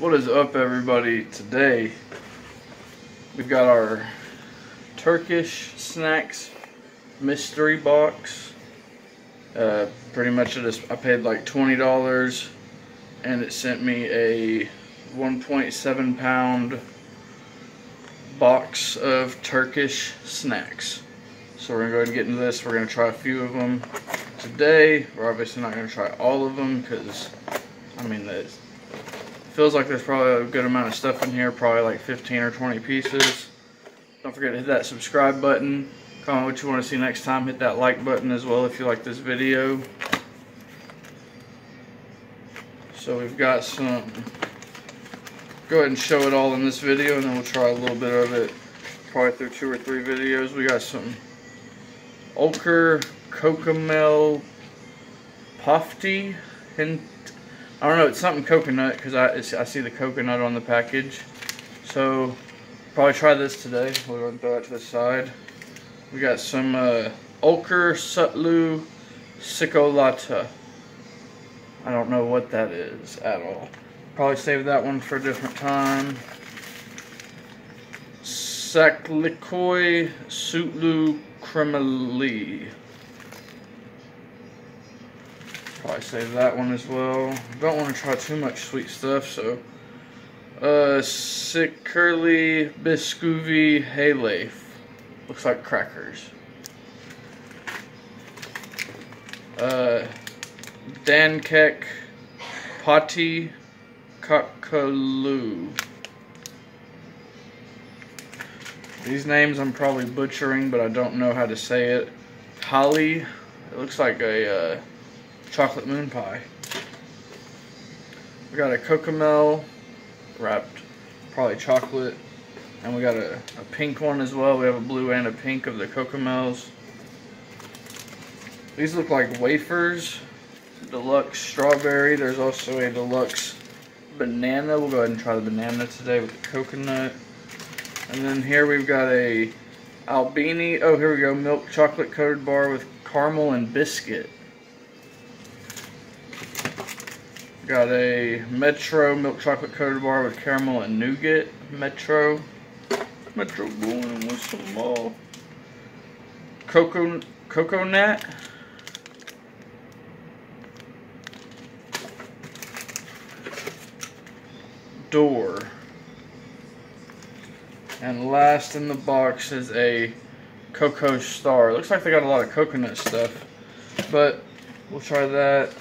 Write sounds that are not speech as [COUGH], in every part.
What is up everybody? Today we've got our Turkish snacks mystery box. Uh, pretty much I just I paid like $20 and it sent me a 1.7 pound box of Turkish snacks. So we're gonna go ahead and get into this. We're gonna try a few of them today. We're obviously not gonna try all of them because I mean it feels like there's probably a good amount of stuff in here, probably like 15 or 20 pieces. Don't forget to hit that subscribe button. Comment what you want to see next time. Hit that like button as well if you like this video. So we've got some, go ahead and show it all in this video and then we'll try a little bit of it probably through two or three videos. We got some Ochre Cocomel Pofty and I don't know, it's something coconut because I, I see the coconut on the package. So probably try this today. We're going to throw it to the side. We got some uh, Ochre Sutlu Sikolata. I don't know what that is at all. Probably save that one for a different time. Saklikoi Sutlu Kremli. Probably save that one as well. Don't want to try too much sweet stuff, so. Uh, Sickerly Biscuvi Hayleaf. Looks like crackers. Uh, Dankek Pati Kakalu. These names I'm probably butchering, but I don't know how to say it. Holly. It looks like a uh, chocolate moon pie. We got a cocomel wrapped, probably chocolate. And we got a, a pink one as well. We have a blue and a pink of the cocomels. These look like wafers. Deluxe strawberry. There's also a deluxe banana. We'll go ahead and try the banana today with the coconut. And then here we've got a Albini. Oh, here we go. Milk chocolate coated bar with caramel and biscuit. Got a Metro milk chocolate coated bar with caramel and nougat. Metro. Metro going with some uh, more. Cocoa, cocoa nut. Door. And last in the box is a Cocoa Star. Looks like they got a lot of coconut stuff. But we'll try that.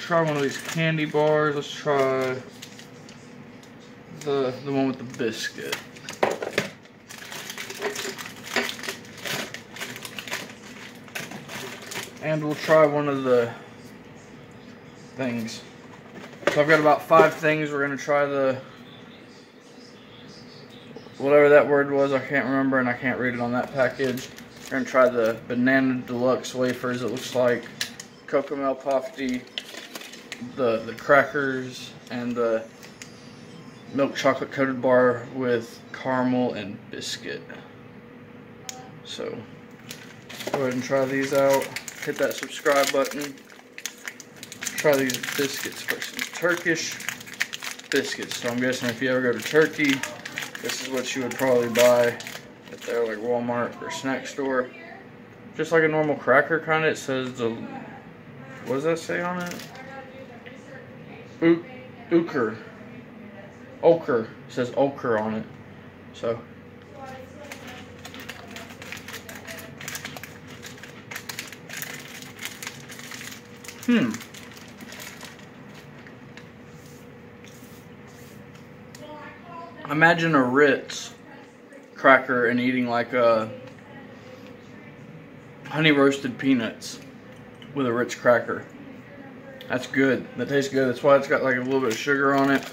Try one of these candy bars. Let's try the the one with the biscuit. And we'll try one of the things. So I've got about five things. We're gonna try the whatever that word was. I can't remember and I can't read it on that package. We're gonna try the banana deluxe wafers. It looks like Cocomel Pofty, the the crackers, and the milk chocolate coated bar with caramel and biscuit. So go ahead and try these out. Hit that subscribe button. Try these biscuits first. Turkish biscuits. So I'm guessing if you ever go to Turkey, this is what you would probably buy at their like Walmart or snack store. Just like a normal cracker kind of. It says the what does that say on it? Ochre. Ochre. Says ochre on it. So. Hmm. Imagine a Ritz cracker and eating like a honey roasted peanuts with a Ritz cracker. That's good. That tastes good. That's why it's got like a little bit of sugar on it.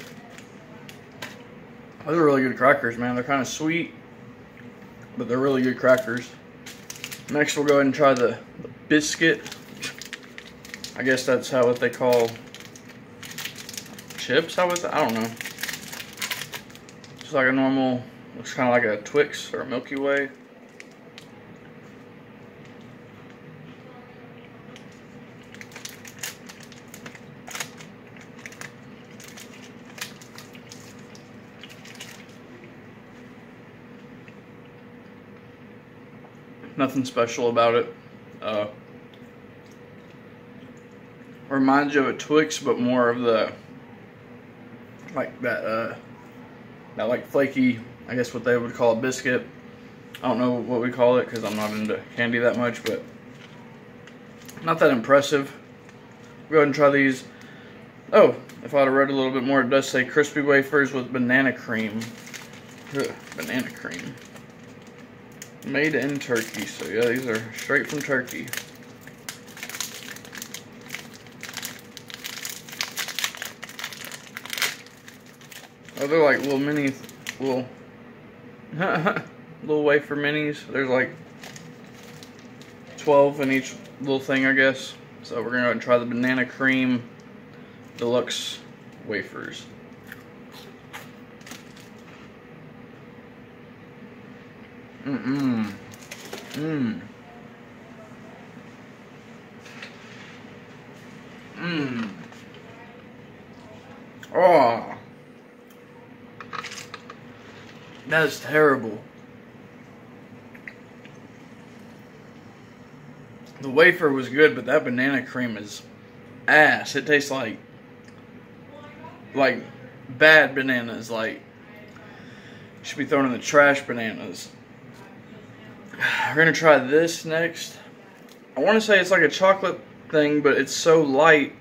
Those are really good crackers, man. They're kind of sweet, but they're really good crackers. Next, we'll go ahead and try the, the biscuit. I guess that's how what they call chips. How was? I don't know. Just like a normal, looks kind of like a Twix or a Milky Way. Nothing special about it. Uh, reminds you of a Twix, but more of the like that uh, that like flaky. I guess what they would call a biscuit. I don't know what we call it because I'm not into candy that much, but not that impressive. Go ahead and try these. Oh, if I'd have read a little bit more, it does say crispy wafers with banana cream. Ugh, banana cream. Made in Turkey. So yeah, these are straight from Turkey. Oh, they're like little mini, little, [LAUGHS] little wafer minis. There's like 12 in each little thing, I guess. So we're gonna go and try the banana cream deluxe wafers. Mm-mm. Mmm. Mmm. Oh. That is terrible. The wafer was good, but that banana cream is ass. It tastes like like bad bananas, like should be thrown in the trash bananas. [SIGHS] We're gonna try this next. I want to say it's like a chocolate thing, but it's so light.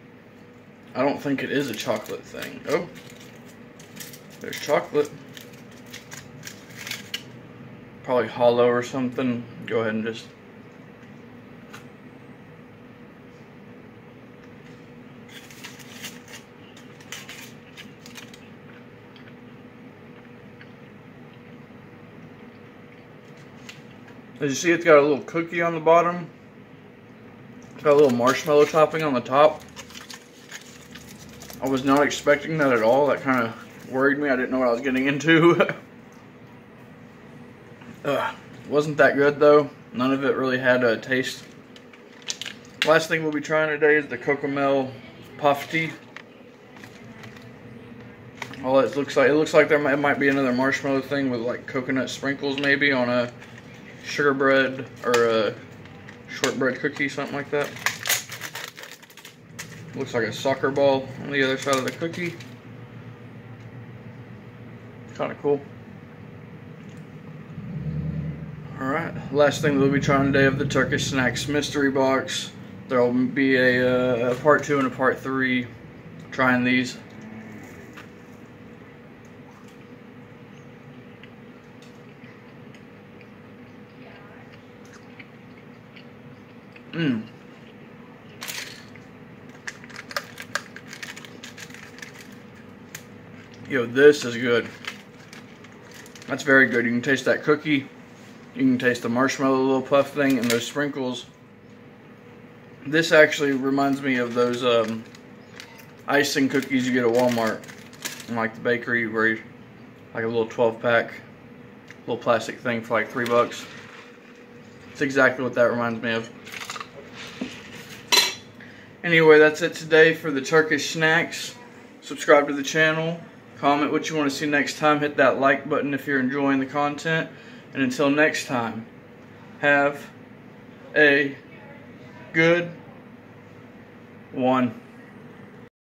I don't think it is a chocolate thing. Oh, there's chocolate. Probably hollow or something. Go ahead and just As you see, it's got a little cookie on the bottom. It's got a little marshmallow topping on the top. I was not expecting that at all. That kind of worried me. I didn't know what I was getting into. [LAUGHS] wasn't that good though. None of it really had a taste. Last thing we'll be trying today is the Cocomel Pofty. All it looks like, it looks like there might, might be another marshmallow thing with like coconut sprinkles maybe on a sugar bread or a shortbread cookie, something like that. Looks like a soccer ball on the other side of the cookie. Kind of cool. Alright, last thing that we'll be trying today of the Turkish Snacks Mystery Box. There will be a, uh, a part two and a part three trying these. Mmm. Yo, this is good. That's very good. You can taste that cookie. You can taste the marshmallow little puff thing and those sprinkles. This actually reminds me of those um, icing cookies you get at Walmart. In like the bakery where you, like a little 12 pack, little plastic thing for like three bucks. It's exactly what that reminds me of. Anyway, that's it today for the Turkish snacks. Subscribe to the channel. Comment what you want to see next time. Hit that like button if you're enjoying the content. And until next time, have a good one.